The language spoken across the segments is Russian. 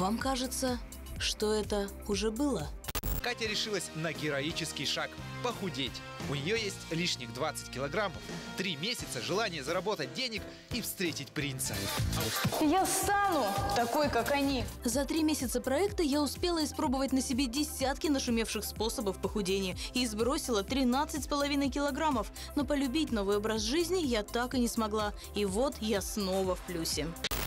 вам кажется, что это уже было? Катя решилась на героический шаг – похудеть. У нее есть лишних 20 килограммов, три месяца желания заработать денег и встретить принца. Я стану такой, как они. За три месяца проекта я успела испробовать на себе десятки нашумевших способов похудения и сбросила 13,5 килограммов. Но полюбить новый образ жизни я так и не смогла. И вот я снова в плюсе.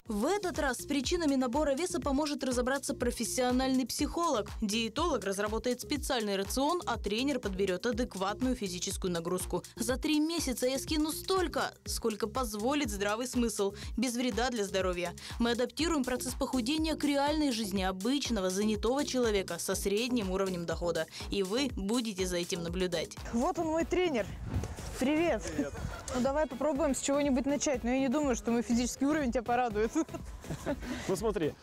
В этот раз с причинами набора веса поможет разобраться профессиональный психолог. Диетолог разработает специальный рацион, а тренер подберет адекватную физическую нагрузку. За три месяца я скину столько, сколько позволит здравый смысл, без вреда для здоровья. Мы адаптируем процесс похудения к реальной жизни обычного занятого человека со средним уровнем дохода. И вы будете за этим наблюдать. Вот он мой тренер. Привет. Привет. Ну давай попробуем с чего-нибудь начать. Но я не думаю, что мой физический уровень тебя порадует. Ну смотри,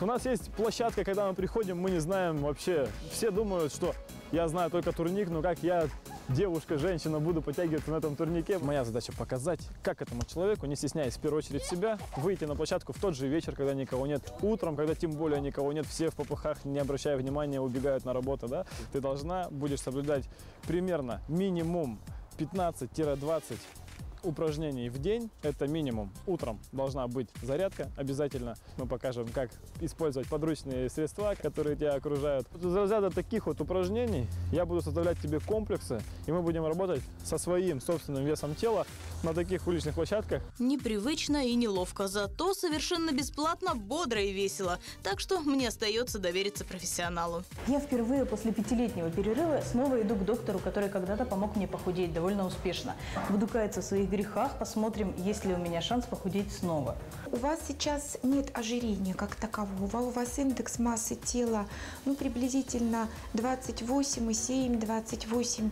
у нас есть площадка, когда мы приходим, мы не знаем вообще. Все думают, что я знаю только турник, но как я девушка, женщина, буду подтягиваться на этом турнике. Моя задача показать, как этому человеку, не стесняясь в первую очередь себя, выйти на площадку в тот же вечер, когда никого нет, утром, когда тем более никого нет, все в попыхах, не обращая внимания, убегают на работу, да, ты должна будешь соблюдать примерно минимум 15-20 упражнений в день, это минимум. Утром должна быть зарядка обязательно. Мы покажем, как использовать подручные средства, которые тебя окружают. Из разряда таких вот упражнений я буду составлять тебе комплексы, и мы будем работать со своим собственным весом тела на таких уличных площадках. Непривычно и неловко, зато совершенно бесплатно, бодро и весело. Так что мне остается довериться профессионалу. Я впервые после пятилетнего перерыва снова иду к доктору, который когда-то помог мне похудеть довольно успешно. Буду каяться в своих грехах, посмотрим, есть ли у меня шанс похудеть снова. У вас сейчас нет ожирения как такового. У вас индекс массы тела ну, приблизительно 28,7, 28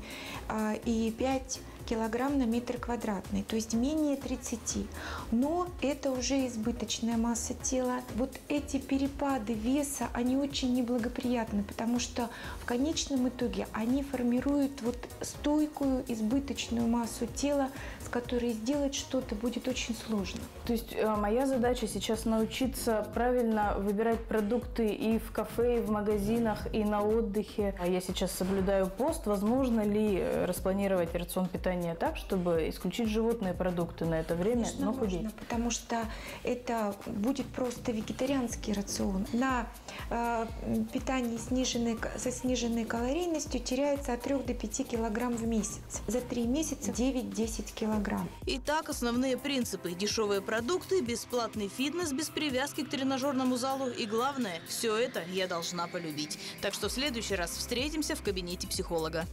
и 5 килограмм на метр квадратный, то есть менее 30. Но это уже избыточная масса тела. Вот эти перепады веса, они очень неблагоприятны, потому что в конечном итоге они формируют вот стойкую избыточную массу тела, с которой сделать что-то будет очень сложно. То есть э, моя задача сейчас научиться правильно выбирать продукты и в кафе, и в магазинах, и на отдыхе. А я сейчас соблюдаю пост. Возможно ли э, распланировать рацион питания питания так, чтобы исключить животные продукты на это время, Конечно, но худеть? Можно, потому что это будет просто вегетарианский рацион. На э, питании сниженной, со сниженной калорийностью теряется от 3 до 5 килограмм в месяц. За 3 месяца 9-10 килограмм. Итак, основные принципы. Дешевые продукты, бесплатный фитнес без привязки к тренажерному залу и главное, все это я должна полюбить. Так что в следующий раз встретимся в кабинете психолога.